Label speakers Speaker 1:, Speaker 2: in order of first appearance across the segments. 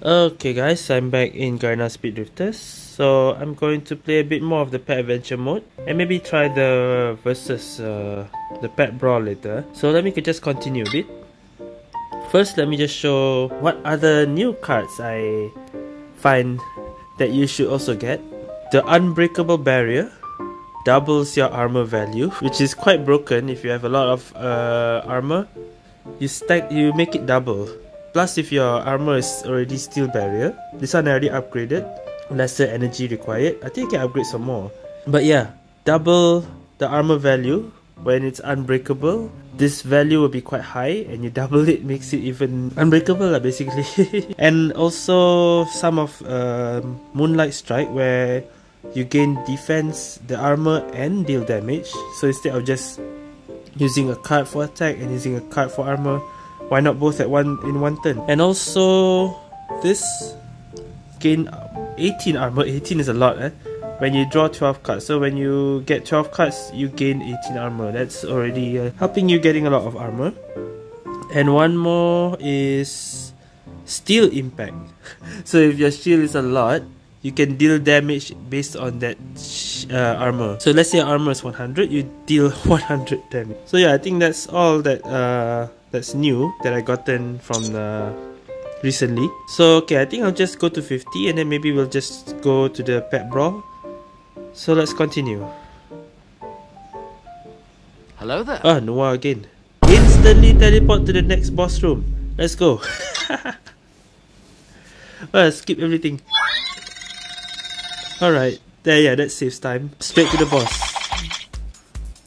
Speaker 1: Okay guys, I'm back in Garena Speed Drifters. So I'm going to play a bit more of the pet adventure mode and maybe try the versus uh, the pet brawl later. So let me just continue a bit. First, let me just show what other new cards I find that you should also get. The Unbreakable Barrier doubles your armor value, which is quite broken if you have a lot of uh, armor. You stack, you make it double. Plus, if your armor is already steel barrier, this one I already upgraded. Lesser energy required. I think I can upgrade some more. But yeah, double the armor value when it's unbreakable. This value will be quite high, and you double it makes it even unbreakable, basically. and also some of uh, Moonlight Strike where you gain defense, the armor, and deal damage. So instead of just using a card for attack and using a card for armor, why not both at one in one turn? And also, this gain 18 armor. 18 is a lot, eh? When you draw 12 cards. So when you get 12 cards, you gain 18 armor. That's already uh, helping you getting a lot of armor. And one more is steel impact. so if your shield is a lot, you can deal damage based on that uh, armor. So let's say armor is 100, you deal 100 damage. So yeah, I think that's all that uh, that's new that I gotten from the recently. So okay, I think I'll just go to 50 and then maybe we'll just go to the pet brawl. So let's continue.
Speaker 2: Hello there.
Speaker 1: Ah, Noah again. Instantly teleport to the next boss room. Let's go. well, skip everything. Alright, there yeah, that saves time. Straight to the boss.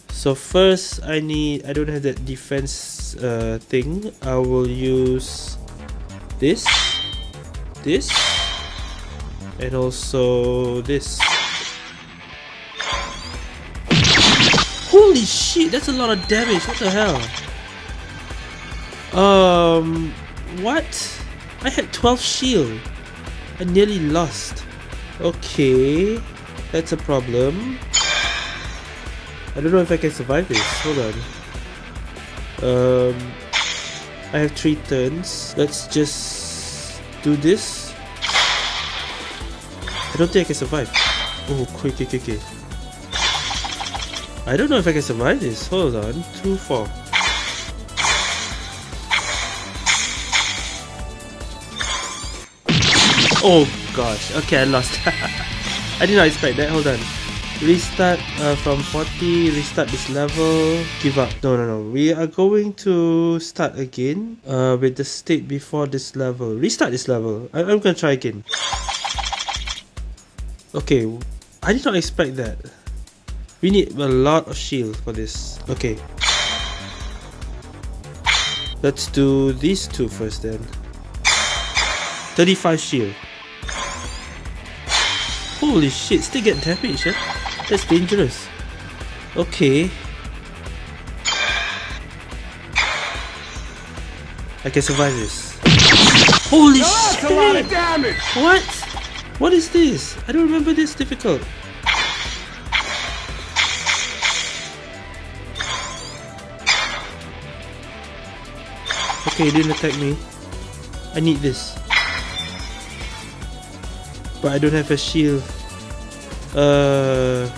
Speaker 1: So first I need I don't have that defense uh, thing, I will use this, this, and also this. Holy shit, that's a lot of damage, what the hell? Um, what? I had 12 shield. I nearly lost. Okay, that's a problem. I don't know if I can survive this. Hold on. Um, I have three turns. Let's just do this. I don't think I can survive. Oh, quick, quick, quick. I don't know if I can survive this. Hold on. 2, 4. Oh gosh. Okay, I lost. I did not expect that. Hold on restart uh, from 40 restart this level give up. No no no. We are going to start again uh, with the state before this level. Restart this level. I I'm gonna try again. Okay. I did not expect that. We need a lot of shield for this. Okay. Let's do these two first then. 35 shield. Holy shit, still get damage, eh? That's dangerous. Okay. I can survive this. Holy oh, shit! a lot of damage! What? What is this? I don't remember this difficult. Okay, didn't attack me. I need this. But I don't have a shield. Uh,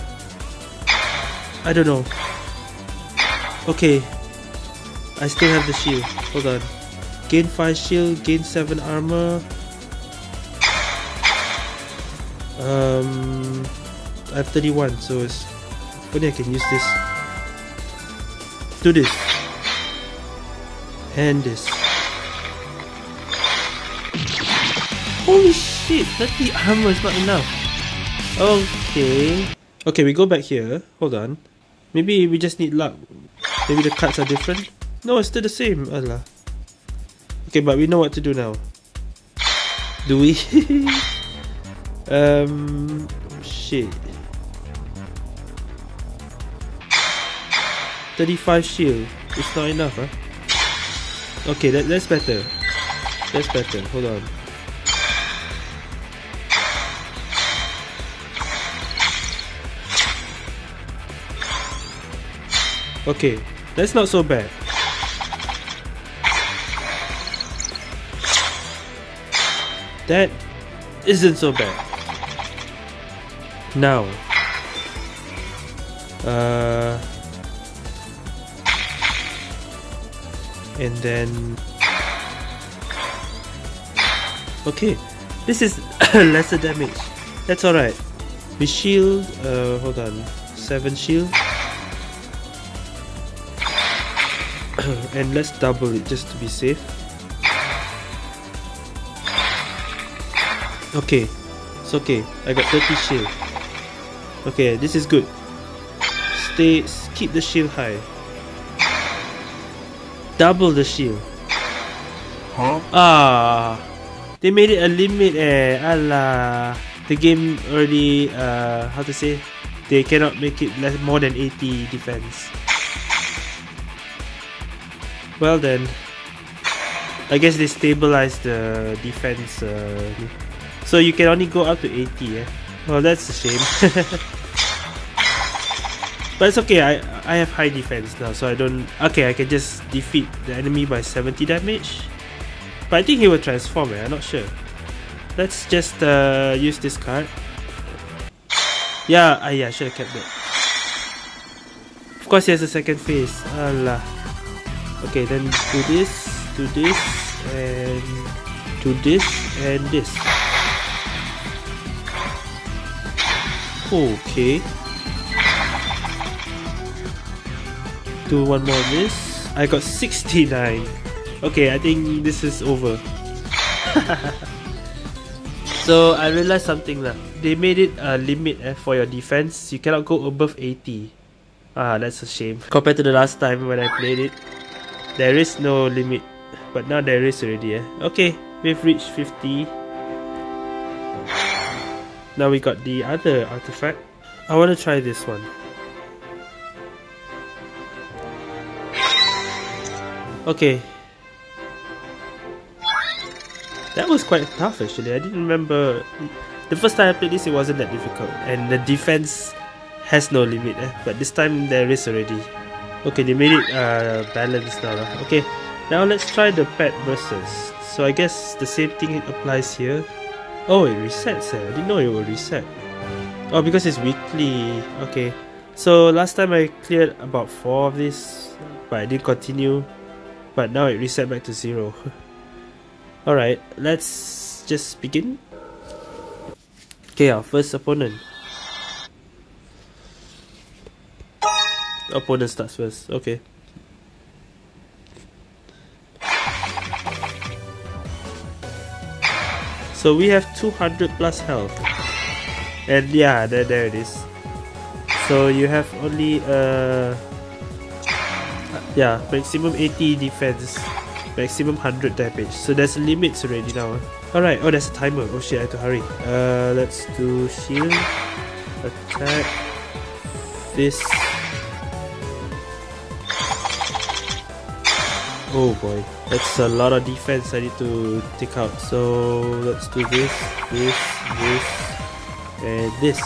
Speaker 1: I don't know. Okay, I still have the shield. Hold on. Gain 5 shield, gain 7 armor. Um, I have 31, so it's only I can use this. Do this. And this. Holy shit, that the armor is not enough. Okay. Okay, we go back here. Hold on. Maybe we just need luck. Maybe the cards are different. No, it's still the same. Allah. Okay, but we know what to do now. Do we? um, shit. 35 shield. It's not enough, huh? Okay, that, that's better. That's better. Hold on. Okay, that's not so bad. That isn't so bad. Now, uh, and then okay, this is lesser damage. That's alright. We shield, uh, hold on, 7 shield. and let's double it just to be safe. Okay, it's okay. I got 30 shield. Okay, this is good. Stay, keep the shield high. Double the shield.
Speaker 2: Huh?
Speaker 1: Ah, they made it a limit eh. Allah, the game already uh how to say? They cannot make it less more than 80 defense. Well then, I guess they stabilized the defense. Uh, so you can only go up to 80. Eh? Well, that's a shame. but it's okay. I I have high defense now, so I don't. Okay, I can just defeat the enemy by 70 damage. But I think he will transform. Eh? I'm not sure. Let's just uh, use this card. Yeah, uh, yeah, I should have kept that. Of course, he has a second phase. Allah. Okay, then do this, do this, and do this, and this. Okay. Do one more of this. I got 69. Okay, I think this is over. so I realized something lah. They made it a limit eh, for your defense. You cannot go above 80. Ah, that's a shame. Compared to the last time when I played it, there is no limit. But now there is already. Eh? Okay, we've reached 50. Now we got the other artifact. I want to try this one. Okay. That was quite tough actually. I didn't remember. The first time I played this, it wasn't that difficult. And the defense has no limit. Eh? But this time there is already. Okay, they made it uh, balanced now. Lah. Okay, now let's try the pet versus. So I guess the same thing applies here. Oh, it resets. Eh? I didn't know it will reset. Oh, because it's weekly. Okay. So last time I cleared about four of these, but I didn't continue. But now it reset back to zero. Alright, let's just begin. Okay, our first opponent. Opponent starts first. Okay. So we have 200 plus health. And yeah, there, there it is. So you have only uh yeah, maximum 80 defense, maximum 100 damage. So there's limits already now. Alright, oh there's a timer. Oh shit, I have to hurry. Uh let's do shield, attack, this. Oh boy, that's a lot of defense I need to take out. So let's do this, this, this, and this.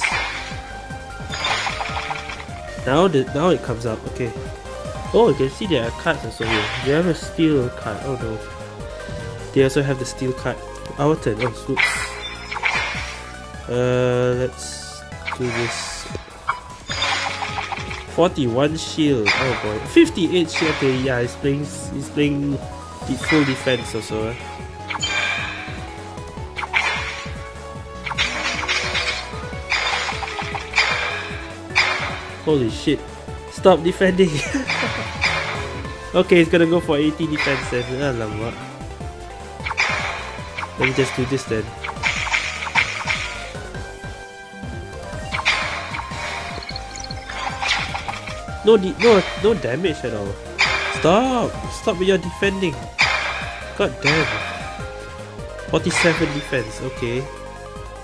Speaker 1: Now the now it comes up. Okay. Oh, you can see there are cards also here. They have a steel card. Oh no. They also have the steel card. Our turn. Oh, swoops. Uh, let's do this. 41 shield. Oh boy. 58 shield. Okay, yeah, he's playing. He's playing the full defense also. Eh? Holy shit. Stop defending. okay, he's gonna go for 80 defense then. Alamak. Let me just do this then. No, no, no damage at all. Stop! Stop with your defending. God damn. 47 defense, okay.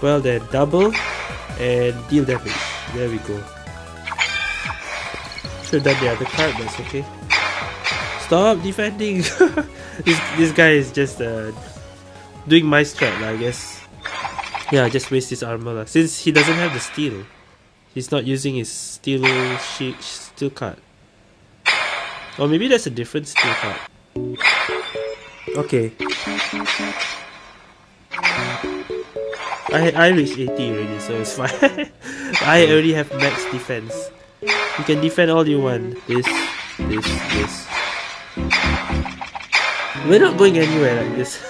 Speaker 1: Well then, double and deal damage. There we go. Should have done the other card, that's okay. Stop defending! this, this guy is just uh, doing my strat, I guess. Yeah, just waste his armor. La. Since he doesn't have the steel, he's not using his steel sheet, steel card. Or maybe that's a different steel card. Okay. I, I reached 80 already, so it's fine. I already have max defense. You can defend all you want. This, this, this. We're not going anywhere like this.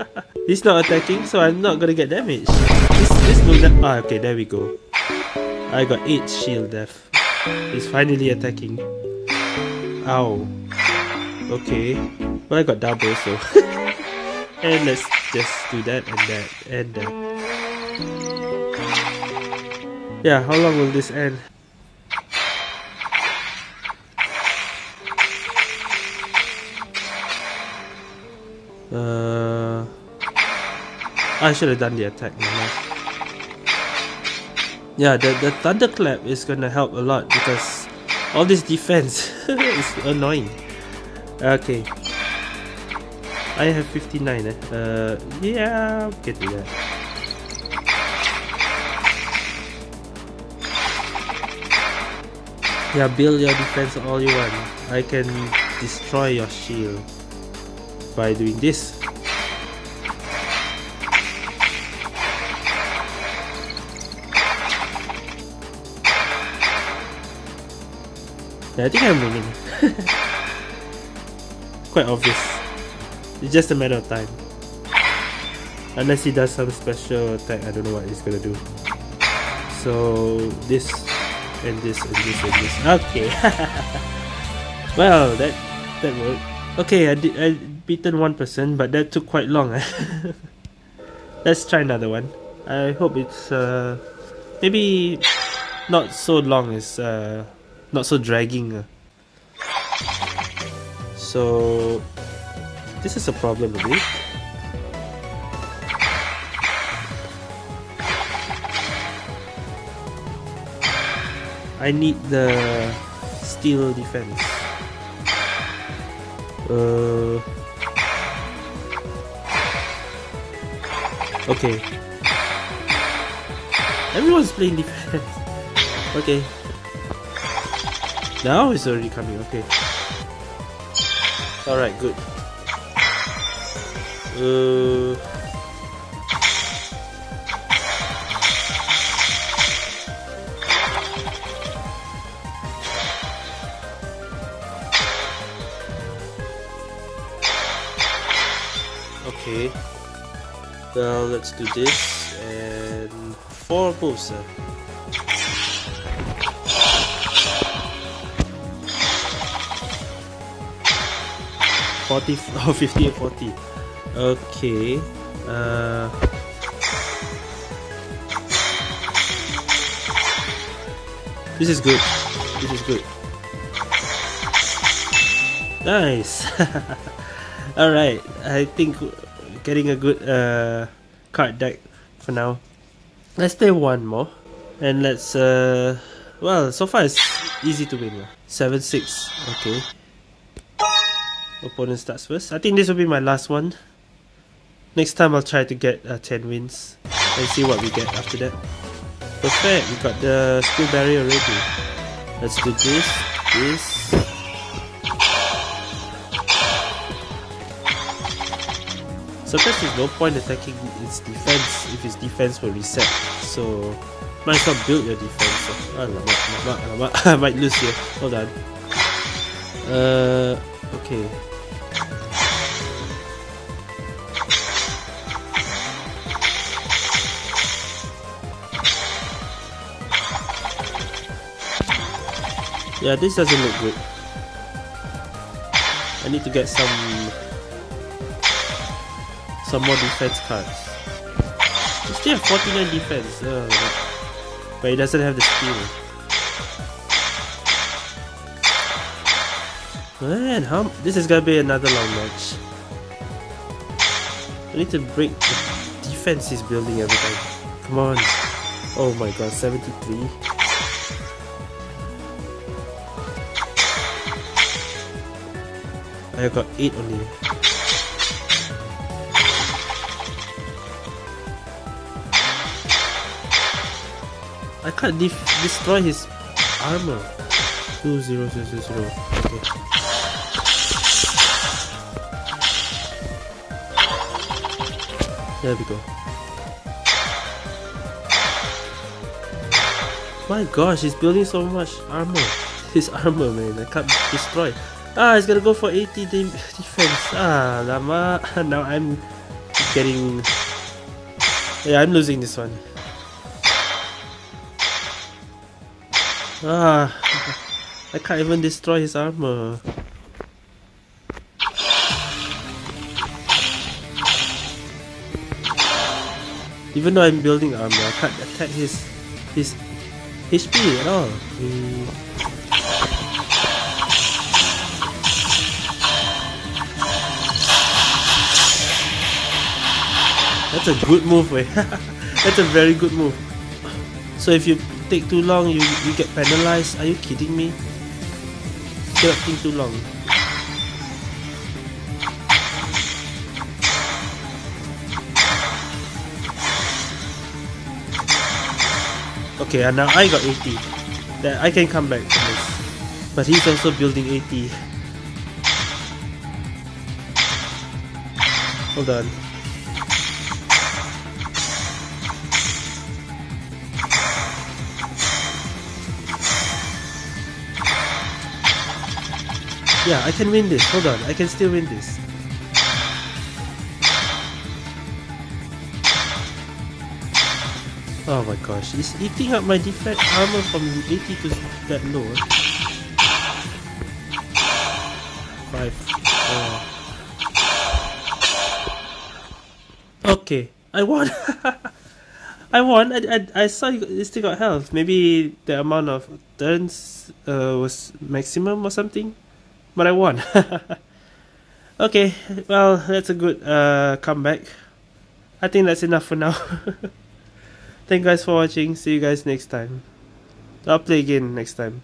Speaker 1: He's not attacking, so I'm not gonna get damaged. This, this will ah, okay, there we go. I got 8 shield death. He's finally attacking. Ow. Okay. Well, I got double, so. and let's just do that and that and that. Yeah, how long will this end? Uh, I should have done the attack. Yeah, the, the thunderclap is gonna help a lot because all this defense is annoying. Okay. I have 59 eh? Uh, yeah, get to that. Yeah, build your defense all you want. I can destroy your shield by doing this. I think I'm winning. Quite obvious. It's just a matter of time. Unless he does some special attack, I don't know what he's gonna do. So this and this and this and this. Okay. well, that that worked. Okay, I did I beaten one person, but that took quite long. Eh? Let's try another one. I hope it's uh maybe not so long as uh not so dragging. Uh. So this is a problem bit. I need the steel defense. Uh, okay. Everyone's playing defense. okay. Now it's already coming, okay. Alright, good. Uh... Okay. Well, let's do this and four moves. 40 oh 50 and 40 okay uh this is good. This is good. Nice. All right i think getting a good uh card deck for now. Let's play one more and let's uh well so far it's easy to win 7-6 okay opponent starts first. I think this will be my last one. Next time I'll try to get uh, 10 wins and see what we get after that. Perfect, we got the skill barrier already. Let's do this, this. Sometimes there's no point attacking its defense if its defense will reset. So might as well build your defense. So, alamak, alamak. I might lose here. Hold on. Uh, okay. Yeah, this doesn't look good. I need to get some some more defense cards. We still have 49 defense, oh, but it doesn't have the skill. Man, how this is gonna be another long match. I need to break the defense he's building every time. Come on. Oh my god, 73. I got 8 only. I can't destroy his armor. 2000. Okay. There we go. My gosh, he's building so much armor. His armor, man, I can't destroy. Ah, he's gonna go for 80 defense. Ah, lama. Now I'm getting... Yeah, I'm losing this one. Ah, I can't even destroy his armor. Even though I'm building armor, I can't attack his his HP at all. That's a good move, way. Eh? That's a very good move. So if you take too long, you you get penalized. Are you kidding me? Cannot think too long. Okay, and now I got 80. That I can come back from this. But he's also building 80. Hold on. Yeah, I can win this. Hold on, I can still win this. Oh my gosh, it's eating up my defense armor from 80 to that low. Five. Four. Okay, I won. I won. I, I, I saw you still got health. Maybe the amount of turns uh, was maximum or something, but I won. okay, well that's a good uh, comeback. I think that's enough for now. Thank you guys for watching. See you guys next time. I'll play again next time.